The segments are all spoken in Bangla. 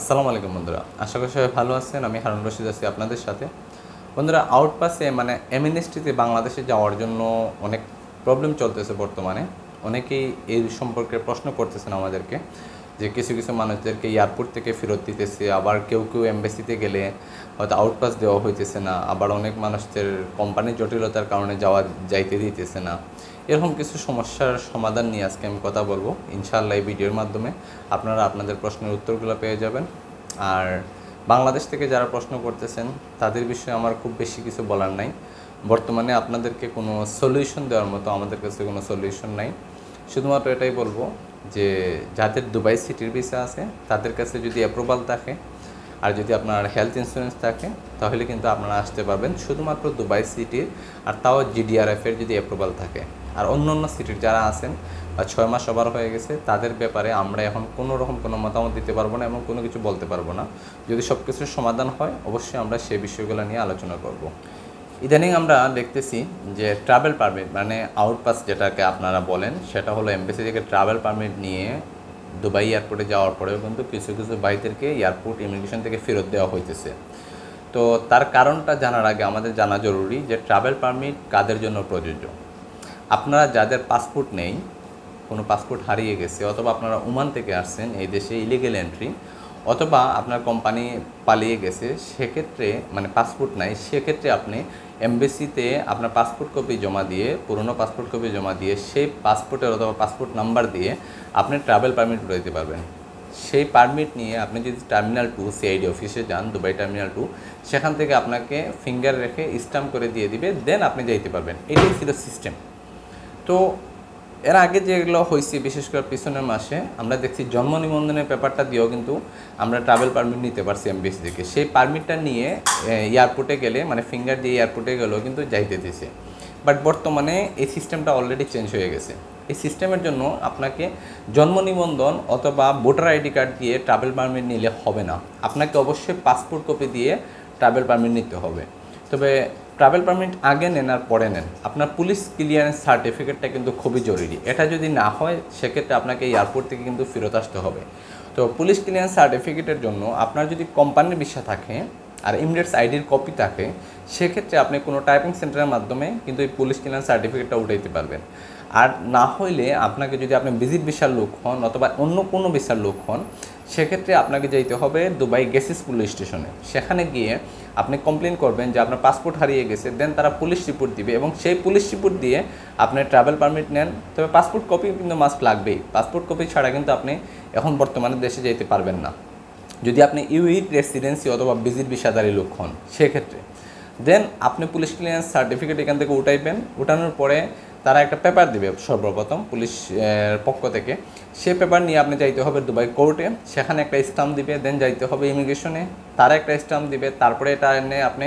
আসসালামু আলাইকুম বন্ধুরা। আশা করি সবাই ভালো আছেন, আমি হারুন রশিদ আছি আপনাদের সাথে। বন্ধুরা আউটপাসে মানে এমএনএসটিতে বাংলাদেশে যাওয়ার জন্য অনেক প্রবলেম চলতেছে বর্তমানে। অনেকেই এই সম্পর্কে প্রশ্ন করতেছেন আমাদেরকে। যে কিছু কিছু মানুষদেরকে এয়ারপোর্ট থেকে ফেরত দিতেছে, আবার কেউ কেউ এমবেসিতে গেলে হয়তো আউটপাস দেওয়া হইতেছে না, আবার অনেক মানুষদের কোম্পানির জটিলতার কারণে যাওয়া যাইতে দিতেছে না। এরকম কিছু সমস্যার সমাধান নিয়ে আজকে আমি কথা বলব। ইনশাআল্লাহ এই ভিডিওর মাধ্যমে আপনারা আপনাদের প্রশ্নের উত্তরগুলো পেয়ে যাবেন। আর বাংলাদেশ থেকে যারা প্রশ্ন করতেছেন, তাদের বিষয়ে আমার খুব বেশি কিছু বলার নাই। বর্তমানে আপনাদেরকে কোনো সলিউশন দেওয়ার মতো আমাদের কাছে কোনো সলিউশন নাই। শুধুমাত্র এটাই বলব যে যাদের দুবাই সিটির ভিসা আছে, তাদের কাছে যদি অ্যাপ্রুভাল থাকে আর যদি আপনার হেলথ ইন্স্যুরেন্স থাকে, তাহলে কিন্তু আপনারা আসতে পারবেন শুধুমাত্র দুবাই সিটির আর তাও জিডিআরএফের যদি অ্যাপ্রুভাল থাকে। আর অন্য অন্য সিটির যারা আছেন বা ছয় মাস ওভার হয়ে গেছে, তাদের ব্যাপারে আমরা এখন কোনো রকম কোনো মতামত দিতে পারব না এবং কোনো কিছু বলতে পারব না। যদি সব কিছুর সমাধান হয়, অবশ্যই আমরা সেই বিষয়গুলো নিয়ে আলোচনা করব। ইদানিং আমরা দেখতেছি যে ট্রাভেল পারমিট মানে আউটপাস যেটাকে আপনারা বলেন, সেটা হলো এমবেসি থেকে ট্রাভেল পারমিট নিয়ে দুবাই এয়ারপোর্টে যাওয়ার পরেও কিন্তু কিছু কিছু বাইদেরকে এয়ারপোর্ট ইমিগ্রেশন থেকে ফেরত দেওয়া হইতেছে। তো তার কারণটা জানার আগে আমাদের জানা জরুরি যে ট্রাভেল পারমিট কাদের জন্য প্রযোজ্য? আপনারা যাদের পাসপোর্ট নেই, কোনো পাসপোর্ট হারিয়ে গেছে, অথবা আপনারা ওমান থেকে আসছেন, এই দেশে ইলিগেল এন্ট্রি অথবা আপনার কোম্পানি পালিয়ে গেছে, সেক্ষেত্রে মানে পাসপোর্ট নাই, সেক্ষেত্রে আপনি এমবেসিতে আপনার পাসপোর্ট কপি জমা দিয়ে, পুরনো পাসপোর্ট কপি জমা দিয়ে, সেই পাসপোর্টের অথবা পাসপোর্ট নাম্বার দিয়ে আপনি ট্রাভেল পারমিট করে দিতে পারবেন। সেই পারমিট নিয়ে আপনি যদি টার্মিনাল টু সিআইডি অফিসে যান দুবাই টার্মিনাল টু সেখান থেকে আপনাকে ফিঙ্গার রেখে স্টাম্প করে দিয়ে দিবে দেন আপনি যাইতে পারবেন। এটাই ছিল সিস্টেম তো এর আগে যেগুলো হয়েছে, বিশেষ করে পিছনের মাসে, আমরা দেখছি জন্ম নিবন্ধনের পেপারটা দিয়েও কিন্তু আমরা ট্রাভেল পারমিট নিতে পারছি এমবিসি থেকে সেই পারমিটটা নিয়ে এয়ারপোর্টে গেলে মানে ফিঙ্গার দিয়ে এয়ারপোর্টে গেলেও কিন্তু যাইতে দিছে। বাট বর্তমানে এই সিস্টেমটা অলরেডি চেঞ্জ হয়ে গেছে। এই সিস্টেমের জন্য আপনাকে জন্ম নিবন্ধন অথবা ভোটার আইডি কার্ড দিয়ে ট্রাভেল পারমিট নিলে হবে না। আপনাকে অবশ্যই পাসপোর্ট কপি দিয়ে ট্রাভেল পারমিট নিতে হবে। তবে ট্রাভেল পারমিট আগে নেন আর পরে নেন। আপনার পুলিশ ক্লিয়ারেন্স সার্টিফিকেটটা কিন্তু খুবই জরুরি। এটা যদি না হয়, সেক্ষেত্রে আপনাকে এয়ারপোর্ট থেকে কিন্তু ফেরত আসতে হবে। তো পুলিশ ক্লিয়ারেন্স সার্টিফিকেটের জন্য আপনার যদি কোম্পানির বিষয় থাকে আর ইমিডিয়েটস আইডির কপি থাকে, সেক্ষেত্রে আপনি কোনো টাইপিং সেন্টারের মাধ্যমে কিন্তু এই পুলিশ ক্লিয়ারেন্স সার্টিফিকেটটা উঠাইতে পারবেন। আর না হইলে আপনাকে যদি আপনি ভিজিট বিশাল লোক হন অথবা অন্য কোনো বিশাল লোক হন, সেক্ষেত্রে আপনাকে যেতে হবে দুবাই গেসিস পুলিশ স্টেশনে। সেখানে গিয়ে আপনি কমপ্লেন করবেন যে আপনার পাসপোর্ট হারিয়ে গেছে দেন তারা পুলিশ রিপোর্ট দিবে এবং সেই পুলিশ রিপোর্ট দিয়ে আপনি ট্রাভেল পারমিট নেন। তবে পাসপোর্ট কপি কিন্তু মাস্ক লাগবেই। পাসপোর্ট কপি ছাড়া কিন্তু আপনি এখন বর্তমানে দেশে যেতে পারবেন না। যদি আপনি ইউইট রেসিডেন্সি অথবা ভিজিট বিষাদারি লোক হন, সেক্ষেত্রে। দেন আপনি পুলিশ ক্লিয়ারেন্স সার্টিফিকেট এখান থেকে উঠাইবেন। উঠানোর পরে তারা একটা পেপার দিবে সর্বপ্রথম পুলিশের পক্ষ থেকে। সে পেপার নিয়ে আপনি যাইতে হবে দুবাই কোর্টে সেখানে একটা স্টাম্প দিবে দেন যাইতে হবে ইমিগ্রেশনে তারা একটা স্টাম্প দিবে। তারপরে এটা এনে আপনি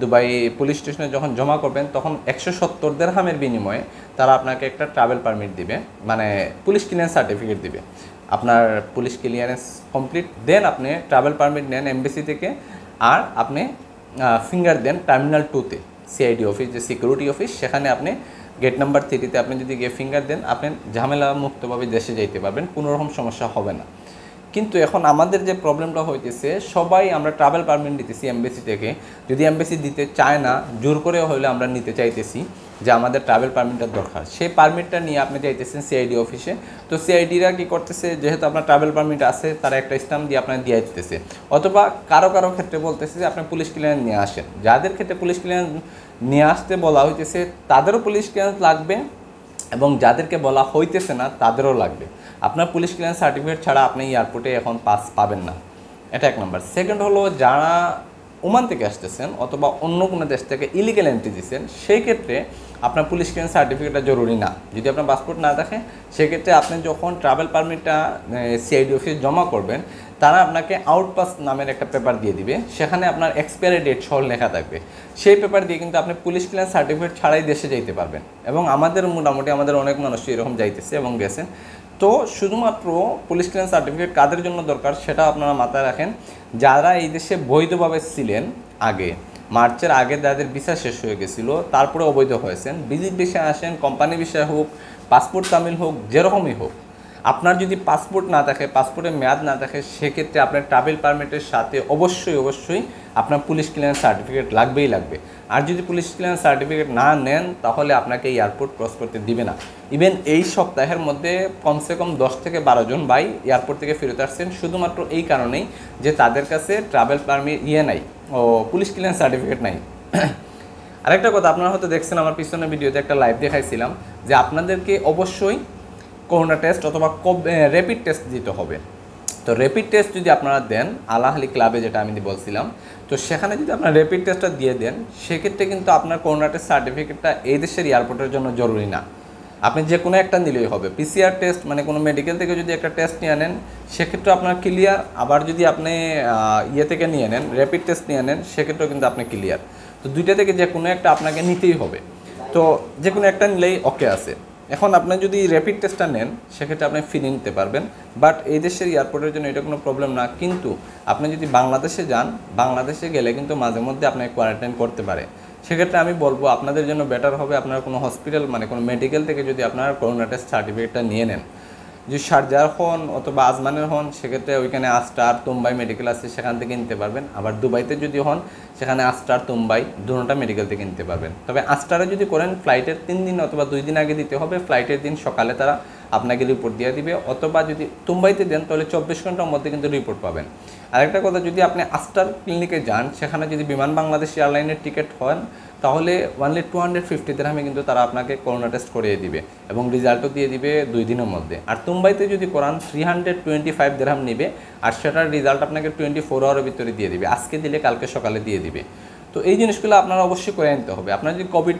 দুবাই পুলিশ স্টেশনে যখন জমা করবেন, তখন একশো সত্তর দেড়হামের বিনিময়ে তারা আপনাকে একটা ট্রাভেল পারমিট দিবে। মানে পুলিশ ক্লিয়ারেন্স সার্টিফিকেট দিবে। আপনার পুলিশ ক্লিয়ারেন্স কমপ্লিট দেন আপনি ট্রাভেল পারমিট নেন এমবিসি থেকে, আর আপনি ফিঙ্গার দেন টার্মিনাল টুতে সিআইডি অফিস যে সিকিউরিটি অফিস সেখানে আপনি গেট নাম্বার থ্রিতে আপনি যদি গিয়ে ফিঙ্গার দেন, আপনি ঝামেলা মুক্তভাবে দেশে যাইতে পারবেন, কোনো রকম সমস্যা হবে না। কিন্তু এখন আমাদের যে প্রবলেমটা হইতেছে, সবাই আমরা ট্রাভেল পারমিট দিতেছি এমবেসি থেকে, যদি এমবেসি দিতে চায় না, জোর করে হইলে আমরা নিতে চাইতেছি। যে আমাদের ট্রাভেল পারমিটটা দরকার। সেই পারমিটটা নিয়ে আপনি যাইতেছেন সিআইডি অফিসে তো সিআইডিরা কী করতেছে? যেহেতু আপনার ট্রাভেল পারমিট আছে, তারা একটা স্টাম্প দিয়ে আপনার দিয়ে দিতেছে। অথবা কারও কারও ক্ষেত্রে বলতেছে যে, আপনি পুলিশ ক্লিয়ারেন্স নিয়ে আসেন। যাদের ক্ষেত্রে পুলিশ ক্লিয়ারেন্স নিয়ে আসতে বলা হইতেছে, তাদেরও পুলিশ ক্লিয়ারেন্স লাগবে এবং যাদেরকে বলা হইতেছে না, তাদেরও লাগবে। আপনার পুলিশ ক্লিয়ারেন্স সার্টিফিকেট ছাড়া আপনি এয়ারপোর্টে এখন পাস পাবেন না। এটা এক নম্বর সেকেন্ড হলো, যারা ওমান থেকে আসতেছেন অথবা অন্য কোনো দেশ থেকে ইলিগেল এন্ট্রি দিচ্ছেন সেই ক্ষেত্রে আপনার পুলিশ ক্লিয়ারেন্স সার্টিফিকেটটা জরুরি না। যদি আপনার পাসপোর্ট না থাকে সেক্ষেত্রে আপনি যখন ট্রাভেল পারমিটটা সিআইডি অফিসে জমা করবেন, তারা আপনাকে আউটপাস নামের একটা পেপার দিয়ে দিবে। সেখানে আপনার এক্সপায়ারি ডেট সহ লেখা থাকবে। সেই পেপার দিয়ে কিন্তু আপনি পুলিশ ক্লিয়ারেন্স সার্টিফিকেট ছাড়াই দেশে যাইতে পারবেন। এবং আমাদের মোটামুটি আমাদের অনেক মানুষ এরকম যাইতেছে এবং গেছেন। তো শুধুমাত্র পুলিশ ক্লিয়ারেন্স সার্টিফিকেট কাদের জন্য দরকার সেটা আপনারা মাথায় রাখেন। যারা এই দেশে বৈধভাবে ছিলেন আগে, মার্চের আগে যাদের ভিসা শেষ হয়ে গেছিল, তারপরে অবৈধ হয়েছেন। ভিজিট বিষয়ে আসেন, কোম্পানি বিষয় হোক পাসপোর্ট তামিল হোক, যেরকমই হোক। আপনার যদি পাসপোর্ট না থাকে পাসপোর্টের মেয়াদ না থাকে, সেক্ষেত্রে আপনার ট্রাভেল পারমিটের সাথে অবশ্যই অবশ্যই আপনার পুলিশ ক্লিয়ারেন্স সার্টিফিকেট লাগবেই লাগবে। আর যদি পুলিশ ক্লিয়ারেন্স সার্টিফিকেট না নেন, তাহলে আপনাকে এয়ারপোর্ট ক্রস করতে দিবে না। ইভেন এই সপ্তাহের মধ্যে কমসে কম দশ থেকে বারো জন ভাই এয়ারপোর্ট থেকে ফেরত আসছেন, শুধুমাত্র এই কারণেই যে তাদের কাছে ট্রাভেল পারমিট ইয়ে নাই, ও পুলিশ ক্লিয়ারেন্স সার্টিফিকেট নাই। আরেকটা কথা, আপনারা হয়তো দেখছেন, আমার পিছনের ভিডিওতে একটা লাইভ দেখাইছিলাম যে আপনাদেরকে অবশ্যই করোনা টেস্ট অথবা র্যাপিড টেস্ট দিতে হবে। তো র্যাপিড টেস্ট যদি আপনারা দেন আলাহালি ক্লাবে যেটা আমি বলছিলাম, তো সেখানে যদি আপনার র্যাপিড টেস্টটা দিয়ে দেন, সেক্ষেত্রে কিন্তু আপনার করোনা টেস্ট সার্টিফিকেটটা এই দেশের এয়ারপোর্টের জন্য জরুরি না। আপনি যে কোনো একটা নিলেই হবে। পিসিআর টেস্ট মানে কোনো মেডিকেল থেকে যদি একটা টেস্ট নিয়ে নেন, সেক্ষেত্রে আপনার ক্লিয়ার আবার যদি আপনি ইয়ে থেকে নিয়ে নেন র্যাপিড টেস্ট নিয়ে নেন, সেক্ষেত্রেও কিন্তু আপনি ক্লিয়ার তো দুইটা থেকে যে কোনো একটা আপনাকে নিতেই হবে। তো যে কোনো একটা নিলেই ওকে আছে। এখন আপনি যদি র্যাপিড টেস্টটা নেন, সেক্ষেত্রে আপনি ফি নিতে পারবেন। বাট এই দেশের এয়ারপোর্টের জন্য এটা কোনো প্রবলেম না। কিন্তু আপনি যদি বাংলাদেশে যান, বাংলাদেশে গেলে কিন্তু মাঝে মধ্যে আপনাকে কোয়ারেন্টাইন করতে পারে। সেক্ষেত্রে আমি বলব, আপনাদের জন্য বেটার হবে আপনার কোনো হসপিটাল মানে কোনো মেডিকেল থেকে যদি আপনার করোনা টেস্ট সার্টিফিকেটটা নিয়ে নেন। যদি সার্জার হন অথবা আজমানের হন, সেক্ষেত্রে ওইখানে আস্টার, তুম্বাই মেডিকেল আছে, সেখান থেকে কিনতে পারবেন। আবার দুবাইতে যদি হন, সেখানে আস্টার, তুম্বাই দুটা মেডিকেল থেকে কিনতে পারবেন। তবে আস্টারে যদি করেন ফ্লাইটের তিন দিন অথবা দুই দিন আগে দিতে হবে। ফ্লাইটের দিন সকালে তারা আপনাকে রিপোর্ট দিয়ে দিবে। অথবা যদি তুম্বাইতে দেন, তাহলে চব্বিশ ঘণ্টার মধ্যে কিন্তু রিপোর্ট পাবেন। আরেকটা কথা, যদি আপনি আস্টার ক্লিনিকে যান, সেখানে যদি বিমান বাংলাদেশ এয়ারলাইনের টিকিট হন, তাহলে ওয়ানলি টু হান্ড্রেড ফিফটি দেড়হামে কিন্তু তারা আপনাকে করোনা টেস্ট করিয়ে দিবে এবং রেজাল্টও দিয়ে দিবে দুই দিনের মধ্যে। আর মুম্বাইতে যদি করান থ্রি হান্ড্রেড টোয়েন্টি ফাইভ দেড়হাম নেবে, আর সেটার রেজাল্ট আপনাকে টোয়েন্টি ফোর আওয়ারের ভিতরে দিয়ে দিবে। আজকে দিলে, কালকে সকালে দিয়ে দিবে। তো এই জিনিসগুলো আপনারা অবশ্যই করে নিতে হবে। আপনার যদি কোভিড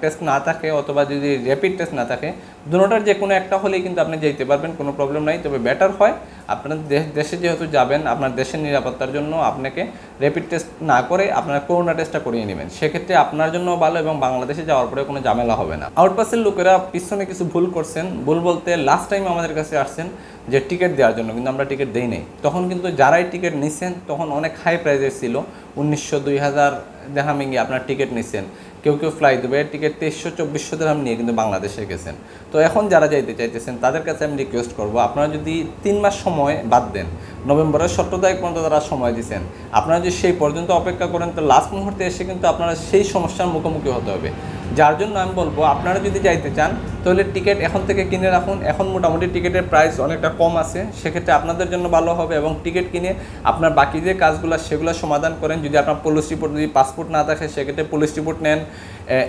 টেস্ট না থাকে অথবা যদি র্যাপিড টেস্ট না থাকে দুটোটার যে কোনো একটা হলেই কিন্তু আপনি যেতে পারবেন, কোনো প্রবলেম নাই। তবে বেটার হয় আপনার দেশ- যেহেতু যাবেন, আপনার দেশের নিরাপত্তার জন্য আপনাকে র্যাপিড টেস্ট না করে আপনার করোনা টেস্টটা করিয়ে নেবেন। সেক্ষেত্রে আপনার জন্য ভালো এবং বাংলাদেশে যাওয়ার পরে কোনো ঝামেলা হবে না। আউটপাসের লোকেরা পিছনে কিছু ভুল করছেন। ভুল বলতে লাস্ট টাইম আমাদের কাছে আসছেন যে টিকিট দেওয়ার জন্য, কিন্তু আমরা টিকিট দেই নাই। তখন কিন্তু যারাই টিকিট নিছেন, তখন অনেক হাই প্রাইজের ছিল। উনিশশো দুই হাজার দেহামিঙ্গি আপনার টিকিট নিছেন। কেউ কেউ ফ্লাইট দেবে টিকিট তেইশশো, চব্বিশশো দেড়হাম নিয়ে কিন্তু বাংলাদেশে গেছেন। তো এখন যারা যাইতে চাইতেছেন, তাদের কাছে আমি রিকোয়েস্ট করব, আপনারা যদি তিন মাস সময় বাদ দেন, নভেম্বরের সতেরো তারিখ পর্যন্ত তারা সময় দিচ্ছেন আপনারা যদি সেই পর্যন্ত অপেক্ষা করেন, তো লাস্ট মুহূর্তে এসে কিন্তু আপনারা সেই সমস্যার মুখোমুখি হতে হবে। যার জন্য আমি বলব, আপনারা যদি যাইতে চান, তাহলে টিকিট এখন থেকে কিনে রাখুন। এখন মোটামুটি টিকিটের প্রাইস অনেকটা কম আছে, সেক্ষেত্রে আপনাদের জন্য ভালো হবে এবং টিকিট কিনে আপনার বাকি যে কাজগুলো সেগুলো সমাধান করেন। যদি আপনার পুলিশ রিপোর্ট যদি পাসপোর্ট না থাকে, সেক্ষেত্রে পুলিশ রিপোর্ট নেন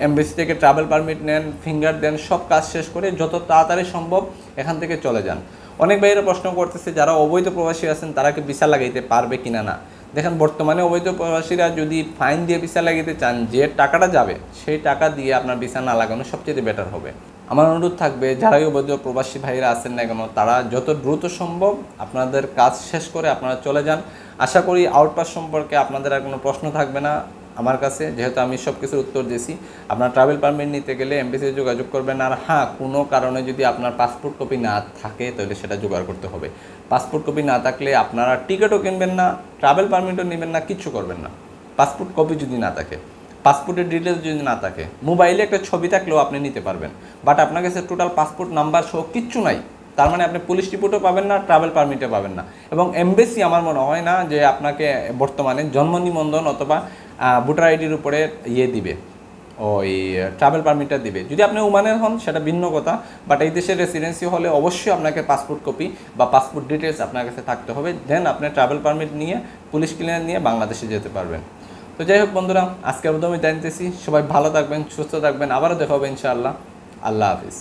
এমবিসি থেকে ট্রাভেল পারমিট নেন ফিঙ্গার দেন, সব কাজ শেষ করে যত তাড়াতাড়ি সম্ভব এখান থেকে চলে যান। অনেক ভাইয়েরা প্রশ্ন করতেছে, যারা অবৈধ প্রবাসী আছেন, তারা কি ভিসা লাগাইতে পারবে কিনা না? দেখেন, বর্তমানে অবৈধ প্রবাসীরা যদি ফাইন দিয়ে ভিসা লাগাইতে চান, যে টাকাটা যাবে, সেই টাকা দিয়ে আপনার ভিসা না লাগানো সবচেয়ে বেটার হবে। আমার অনুরোধ থাকবে, যারাই অবৈধ প্রবাসী ভাইরা আছেন না কেন, তারা যত দ্রুত সম্ভব আপনাদের কাজ শেষ করে আপনারা চলে যান। আশা করি আউটপাস সম্পর্কে আপনাদের আর কোনো প্রশ্ন থাকবে না আমার কাছে, যেহেতু আমি সব কিছুর উত্তর দিয়েছি। আপনার ট্রাভেল পারমিট নিতে গেলে এমবিসি যোগাযোগ করবেন। আর হ্যাঁ কোনো কারণে যদি আপনার পাসপোর্ট কপি না থাকে, তাহলে সেটা জোগাড় করতে হবে। পাসপোর্ট কপি না থাকলে আপনারা টিকিটও কিনবেন না ট্রাভেল পারমিটও নেবেন না, কিচ্ছু করবেন না। পাসপোর্ট কপি যদি না থাকে, পাসপোর্টের ডিটেলস যদি না থাকে মোবাইলে একটা ছবি থাকলেও আপনি নিতে পারবেন। বাট আপনার কাছে টোটাল পাসপোর্ট নাম্বার সহ কিচ্ছু নাই, তার মানে আপনি পুলিশ রিপোর্টও পাবেন না ট্রাভেল পারমিটও পাবেন না। এবং এমবেসি আমার মনে হয় না যে আপনাকে বর্তমানে জন্ম নিবন্ধন অথবা ভোটার আইডির উপরে ইয়ে দিবে। ওই ট্রাভেল পারমিটটা দিবে। যদি আপনি উমানের হন, সেটা ভিন্ন কথা বাট এই দেশের রেসিডেন্সি হলে অবশ্যই আপনাকে পাসপোর্ট কপি বা পাসপোর্ট ডিটেলস আপনার কাছে থাকতে হবে। দেন আপনি ট্রাভেল পারমিট নিয়ে পুলিশ ক্লিনার নিয়ে বাংলাদেশে যেতে পারবেন। তো যাই হোক বন্ধুরা, আজকের মতো আমি জানতেছি। সবাই ভালো থাকবেন, সুস্থ থাকবেন। আবারও দেখা হবে ইনশাআল্লাহ। আল্লাহ হাফিজ।